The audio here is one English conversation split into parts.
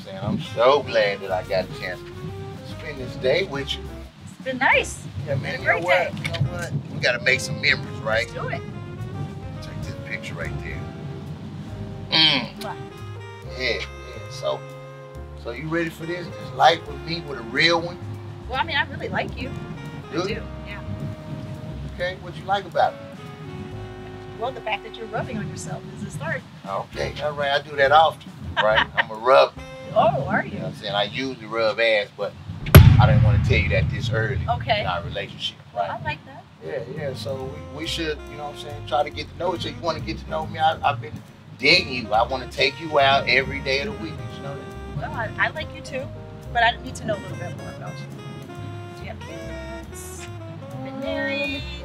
I'm saying? I'm so glad that I got a chance to spend this day with you. It's been nice. Yeah, man, It's a you know great what? day. You know what? We gotta make some memories, right? Let's do it. Take this picture right there. Mm. What? Yeah, yeah. So, so you ready for this? This life with me with a real one? Well, I mean, I really like you. I Good? do. Yeah. Okay, what you like about it? Well, the fact that you're rubbing on yourself is a start. Okay, all right. I do that often, right? I'm a rub. Oh, are You know you? what I'm saying? I usually rub ass, but I didn't want to tell you that this early Okay. in our relationship, Well, right? I like that. Yeah, yeah. So we, we should, you know what I'm saying, try to get to know each other. You want to get to know me? I, I've been digging you. I want to take you out every day of the week. You know that? Well, I, I like you too, but I need to know a little bit more about you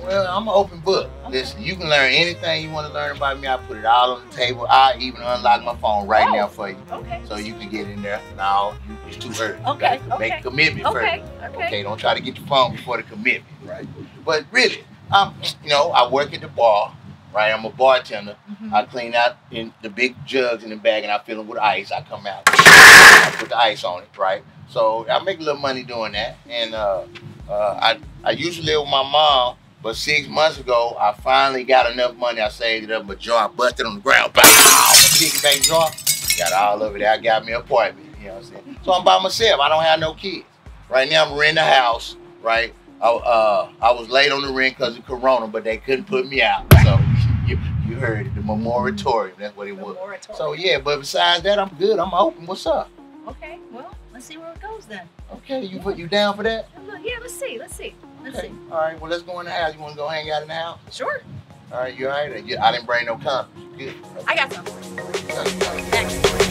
Well, I'm an open book. Okay. Listen, you can learn anything you want to learn about me. I put it all on the table. I even unlock my phone right Oh. now for you. Okay. So you can get in there. No, you, it's too early. You Okay, gotta Make okay. a commitment Okay. first. Okay. Okay, don't try to get your phone before the commitment, right? But really, um, you know, I work at the bar, right? I'm a bartender. Mhm. I clean out in the big jugs in the bag and I fill them with ice. I come out, I put the ice on it, right? So I make a little money doing that. And uh, uh, I I used to live with my mom, but six months ago I finally got enough money. I saved it up, my jar busted on the ground. Bow! My piggyback jar, got all of it. I got me an apartment. You know what I'm saying? So I'm by myself. I don't have no kids. Right now I'm renting a house. Right. I, uh, I was late on the rent because of Corona, but they couldn't put me out. So you, you heard it, the moratorium. That's what it The was. moratorium. So yeah, but besides that, I'm good. I'm open. What's up? Okay. Well, let's see where it goes then. Okay, you put you down for that? Yeah, let's see. Let's see. Let's Okay. All right. Well, let's go in the house. You want to go hang out in the house? Sure. All right. You all right? I didn't bring no condoms. Good. I got some.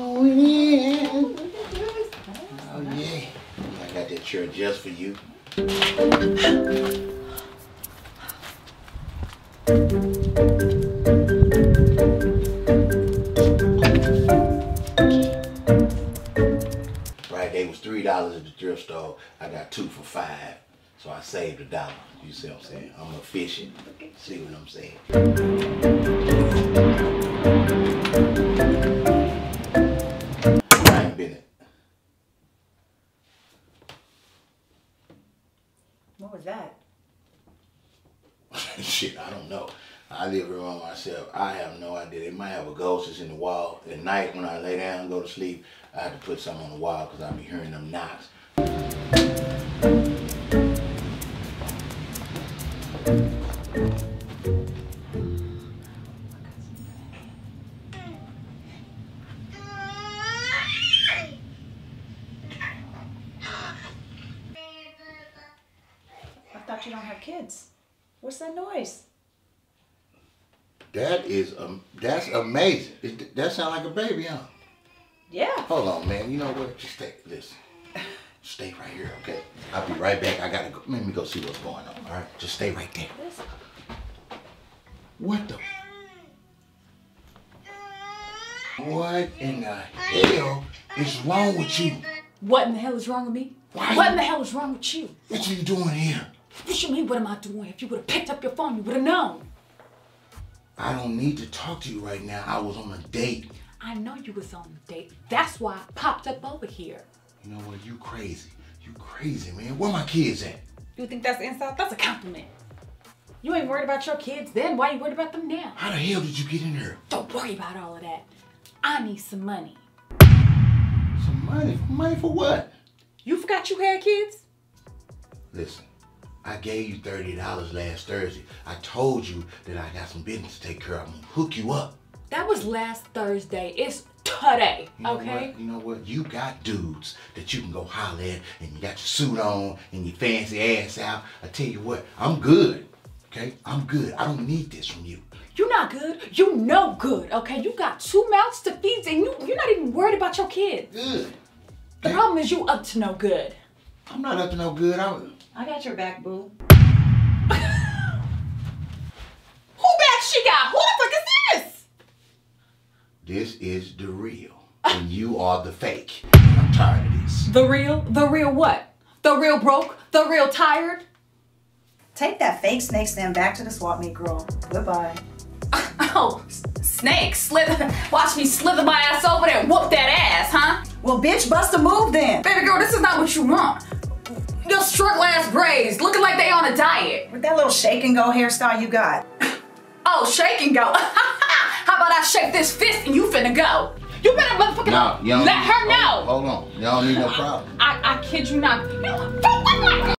Oh yeah. Oh yeah. I got that shirt just for you. Right, they was three dollars at the thrift store. I got two for five. So I saved a dollar. You see what I'm saying? I'm efficient. See what I'm saying? Bennett. What was that? Shit, I don't know. I live around myself. I have no idea. They might have a ghost that's in the wall. At night when I lay down and go to sleep, I have to put something on the wall because I be hearing them knocks. You don't have kids. What's that noise? That is um, that's amazing. It, that sound like a baby, huh? Yeah. Hold on, man. You know what? Just stay. Listen. Stay right here, okay? I'll be right back. I gotta go. Let me go see what's going on. All right, just stay right there. What the? What in the hell is wrong with you? What in the hell is wrong with me? Why What you- in the hell is wrong with you? What are you doing here? What you mean, what am I doing? If you would have picked up your phone, you would have known. I don't need to talk to you right now. I was on a date. I know you was on a date. That's why I popped up over here. You know what? You crazy. You crazy, man. Where my kids at? You think that's insult? That's a compliment. You ain't worried about your kids then. Why you worried about them now? How the hell did you get in here? Don't worry about all of that. I need some money. Some money. Money for what? You forgot you had kids? Listen, I gave you $30 last Thursday. I told you that I got some business to take care of. I'm gonna hook you up. That was last Thursday. It's today, You know okay? What? You know what? You got dudes that you can go holler at and you got your suit on and your fancy ass out. I tell you what, I'm good. Okay? I'm good. I don't need this from you. You're not good. You no good, okay? You got two mouths to feed and you, you're not even worried about your kids. Good. The problem is you up to no good. I'm not up to no good. I'm I got your back, boo. Who back she got? Who the fuck is this? This is the real, and you are the fake. I'm tired of this. The real? The real what? The real broke? The real tired? Take that fake snake stand back to the swap meet, girl. Goodbye. Oh, s- snake, slither. Watch me slither my ass over there and whoop that ass, huh? Well, bitch, bust a move then. Baby girl, this is not what you want. Your struggle ass braids, looking like they on a diet. With that little shake and go hairstyle you got. Oh, shake and go. How about I shake this fist and you finna go? You better motherfucking No, you let her know. Hold, hold on. Y'all need no problem. I, I kid you not. You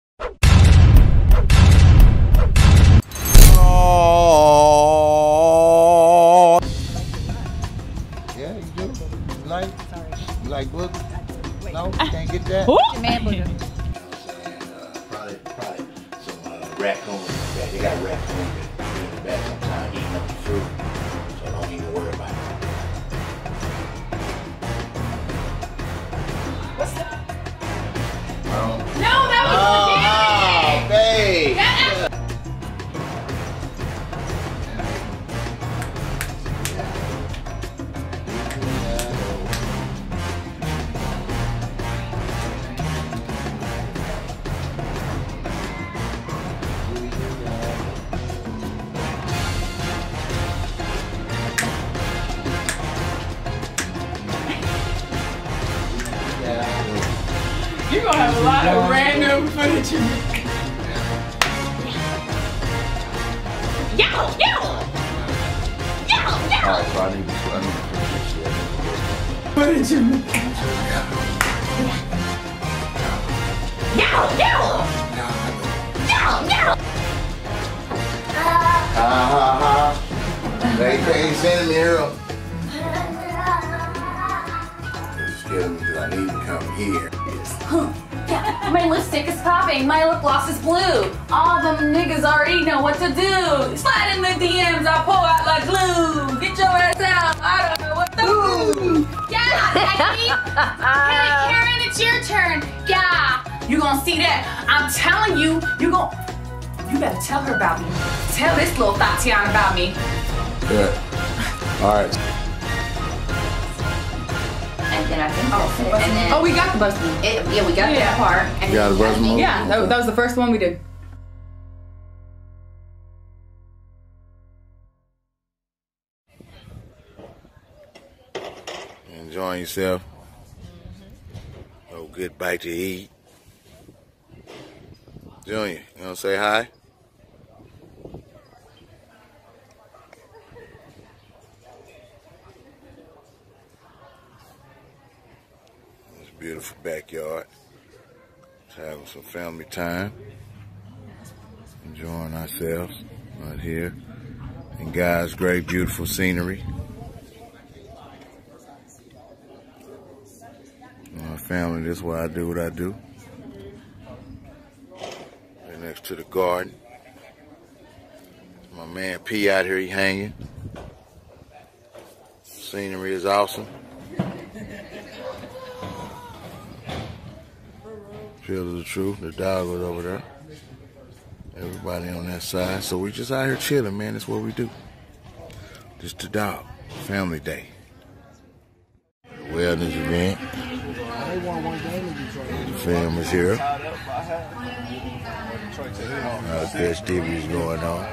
random footage. Yo, yo, yo, yo. All right, so I need to, I need to finish this shit. Footage. Yo, yo, yo, yo. Ha ha ha. They can't send me here. Just kidding because I need to come here. Yeah, my lipstick is popping. My lip gloss is blue. All them niggas already know what to do. Slide in the DMs, I pull out like glue. Get your ass out. I don't know what to do. Yeah, Becky. hey, Karen, it's your turn. Yeah, you gonna see that? I'm telling you, you gon' You better tell her about me. Tell this little Tatiana about me. Yeah. All right. And then I think that's it. And then, Oh, we got the bus move. it, yeah, we got Yeah. that part. And You got then the bus I move? Yeah, that, that was the first one we did. Enjoying yourself. Oh, good bite to eat. Junior, you want to say hi? This beautiful backyard. Just having some family time. Enjoying ourselves right here. And guys, great, beautiful scenery. My family, this is why I do what I do. Right next to the garden. My man P out here, he hanging. Scenery is awesome. Field of the truth, the dog was over there. Everybody on that side. So we just out here chilling, man. That's what we do. Just the dog. Family day. Wellness event. The is here. Uh, festivities going on.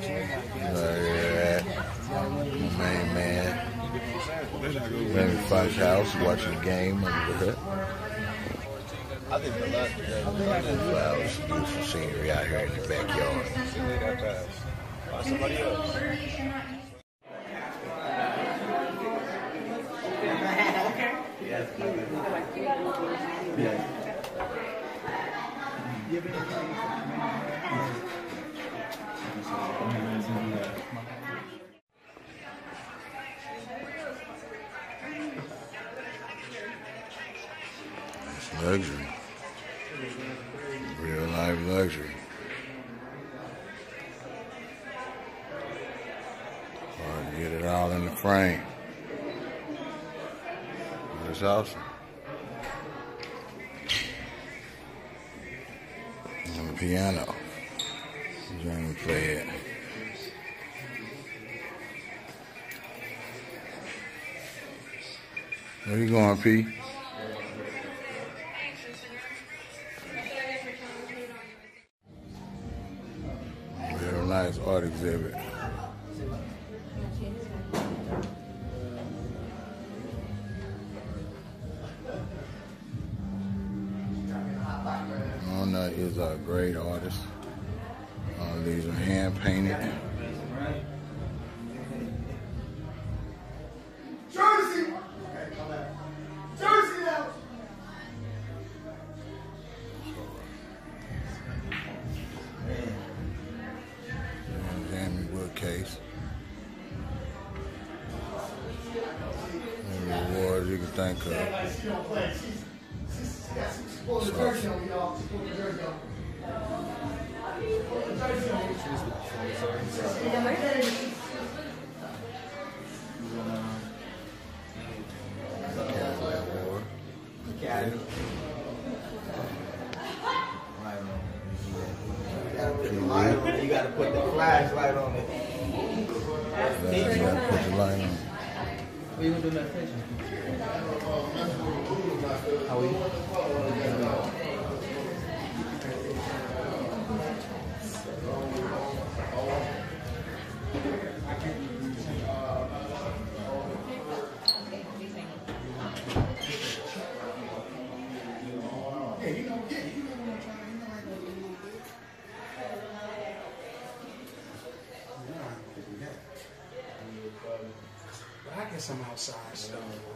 Here at my main man. Remy Fox house watching the game under the hood. Flowers, beautiful scenery out here in the backyard. It's luxury. Real life luxury. Hard to get it all in the frame. But It's awesome. And the piano. Jamie play it. Where you going, P? Nice art exhibit. Mona is a great artist. Uh, these are hand painted. Awards you can. She don't play. She's, she's, she got, the jersey on y'all. The jersey on me. Pulling the jersey on me. Academy Award. You gotta put the flashlight on it. You gotta put the light on. You next? How are you? Outside, so.